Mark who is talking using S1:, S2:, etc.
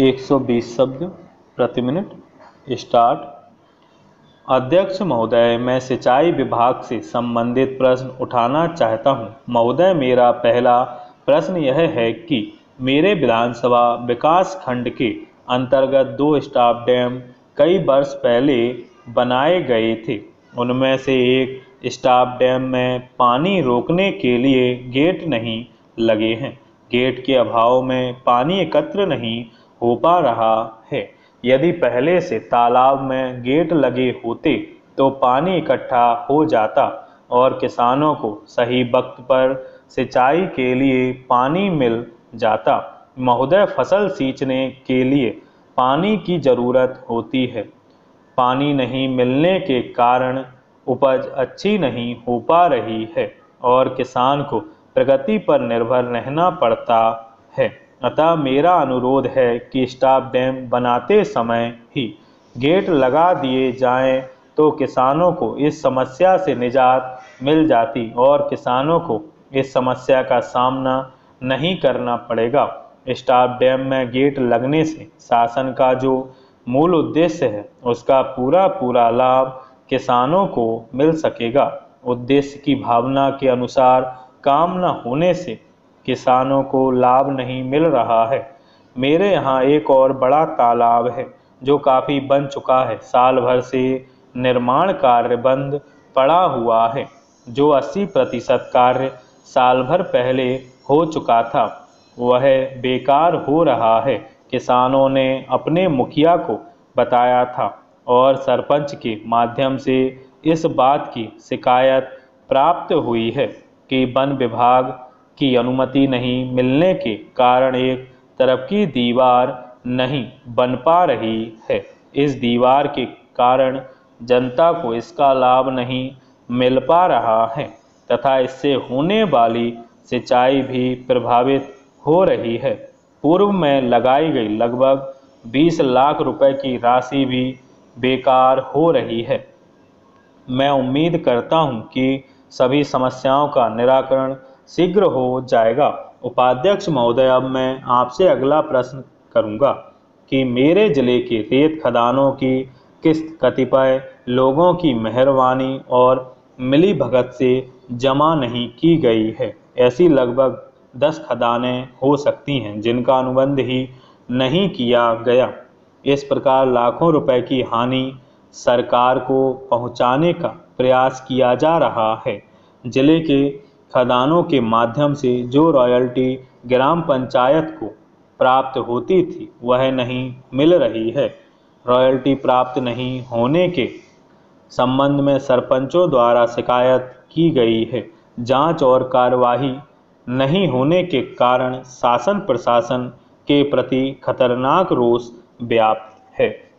S1: 120 शब्द प्रति minute start. अध्यक्ष महोदय, मैं सिंचाई विभाग से संबंधित प्रश्न उठाना चाहता हूँ। महोदय, मेरा पहला प्रश्न यह है कि मेरे विधानसभा विकास खंड के अंतर्गत दो स्टाफ डैम कई वर्ष पहले बनाए गए थे। उनमें से एक स्टाफ डैम में पानी रोकने के लिए गेट नहीं लगे हैं। गेट के अभाव में पानी एकत्र नहीं हो पा रहा है। यदि पहले से तालाब में गेट लगे होते तो पानी इकट्ठा हो जाता और किसानों को सही वक्त पर सिंचाई के लिए पानी मिल जाता। महोदय, फ़सल सींचने के लिए पानी की ज़रूरत होती है। पानी नहीं मिलने के कारण उपज अच्छी नहीं हो पा रही है और किसान को प्रगति पर निर्भर रहना पड़ता है। अतः मेरा अनुरोध है कि स्टाफ डैम बनाते समय ही गेट लगा दिए जाएँ तो किसानों को इस समस्या से निजात मिल जाती और किसानों को इस समस्या का सामना नहीं करना पड़ेगा। स्टाफ डैम में गेट लगने से शासन का जो मूल उद्देश्य है, उसका पूरा पूरा लाभ किसानों को मिल सकेगा। उद्देश्य की भावना के अनुसार काम न होने से किसानों को लाभ नहीं मिल रहा है। मेरे यहाँ एक और बड़ा तालाब है, जो काफ़ी बन चुका है। साल भर से निर्माण कार्य बंद पड़ा हुआ है, जो 80 प्रतिशत कार्य साल भर पहले हो चुका था। वह बेकार हो रहा है, किसानों ने अपने मुखिया को बताया था और सरपंच के माध्यम से इस बात की शिकायत प्राप्त हुई है कि वन विभाग की अनुमति नहीं मिलने के कारण एक तरफ़ की दीवार नहीं बन पा रही है। इस दीवार के कारण जनता को इसका लाभ नहीं मिल पा रहा है तथा इससे होने वाली सिंचाई भी प्रभावित हो रही है। पूर्व में लगाई गई लगभग 20 लाख रुपए की राशि भी बेकार हो रही है। मैं उम्मीद करता हूँ कि सभी समस्याओं का निराकरण शीघ्र हो जाएगा। उपाध्यक्ष महोदय, अब मैं आपसे अगला प्रश्न करूँगा कि मेरे ज़िले के रेत खदानों की किस्त, कतिपय लोगों की मेहरबानी और मिली भगत से जमा नहीं की गई है। ऐसी लगभग दस खदानें हो सकती हैं, जिनका अनुबंध ही नहीं किया गया। इस प्रकार लाखों रुपए की हानि सरकार को पहुँचाने का प्रयास किया जा रहा है। ज़िले के खदानों के माध्यम से जो रॉयल्टी ग्राम पंचायत को प्राप्त होती थी, वह नहीं मिल रही है। रॉयल्टी प्राप्त नहीं होने के संबंध में सरपंचों द्वारा शिकायत की गई है। जाँच और कार्यवाही नहीं होने के कारण शासन प्रशासन के प्रति खतरनाक रोष व्याप्त है।